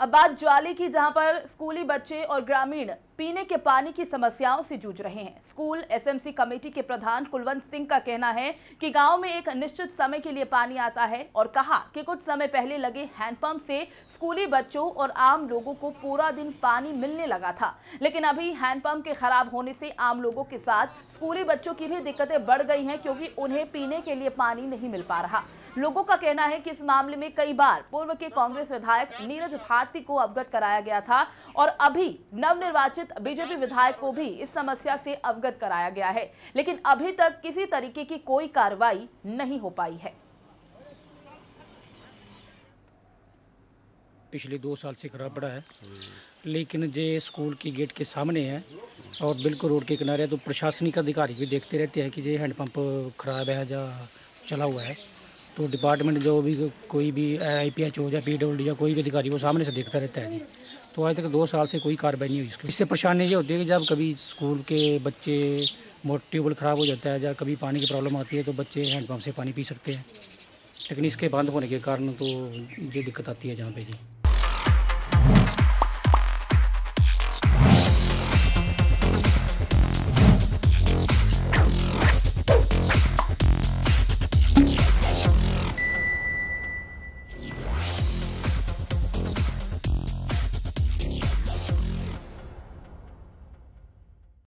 अब बात ज्वाली की, जहाँ पर स्कूली बच्चे और ग्रामीण पीने के पानी की समस्याओं से जूझ रहे हैं। स्कूल एसएमसी कमेटी के प्रधान कुलवंत सिंह का कहना है कि गाँव में एक निश्चित समय के लिए पानी आता है और कहा कि कुछ समय पहले लगे हैंडपंप से स्कूली बच्चों और आम लोगों को पूरा दिन पानी मिलने लगा था। लेकिन अभी हैंडपंप के खराब होने से आम लोगों के साथ स्कूली बच्चों की भी दिक्कतें बढ़ गई हैं क्योंकि उन्हें पीने के लिए पानी नहीं मिल पा रहा। लोगों का कहना है कि इस मामले में कई बार पूर्व के कांग्रेस विधायक नीरज भारती को अवगत कराया गया था और अभी नवनिर्वाचित बीजेपी विधायक को भी इस समस्या से अवगत कराया गया है। लेकिन अभी तक किसी तरीके की कोई कार्रवाई नहीं हो पाई है। पिछले दो साल से खराब पड़ा है, लेकिन जे स्कूल की गेट के सामने है और बिल्कुल रोड के किनारे है तो प्रशासनिक अधिकारी भी देखते रहते हैं कि ये हैंडपंप खराब है या चला हुआ है। तो डिपार्टमेंट जो भी कोई भी आई पी एच हो या पी डब्ल्यू या कोई भी अधिकारी, वो सामने से देखता रहता है जी। तो आज तक दो साल से कोई कार्रवाई नहीं हुई इसकी। इससे परेशानी ये होती है कि जब कभी स्कूल के बच्चे मोटर ट्यूबवेल ख़राब हो जाता है या कभी पानी की प्रॉब्लम आती है तो बच्चे हैंडपम्प से पानी पी सकते हैं। लेकिन इसके बंद होने के कारण तो ये दिक्कत आती है जहाँ पे जी।